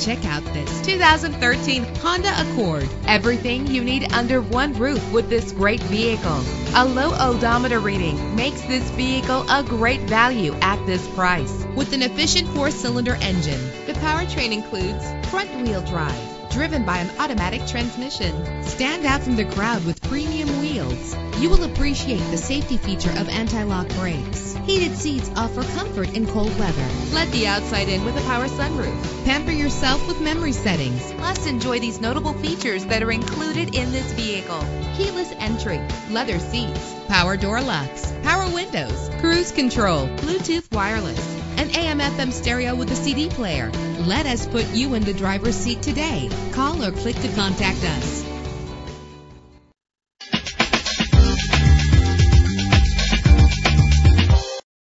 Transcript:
Check out this 2013 Honda Accord. Everything you need under one roof with this great vehicle. A low odometer reading makes this vehicle a great value at this price. With an efficient four-cylinder engine, the powertrain includes front-wheel drive, driven by an automatic transmission. Stand out from the crowd with premium wheels. You will appreciate the safety feature of anti-lock brakes. Heated seats offer comfort in cold weather. Let the outside in with a power sunroof. Pamper yourself with memory settings. Plus, enjoy these notable features that are included in this vehicle. Keyless entry, leather seats, power door locks, power windows, cruise control, Bluetooth wireless, an AM FM stereo with a CD player. Let us put you in the driver's seat today. Call or click to contact us.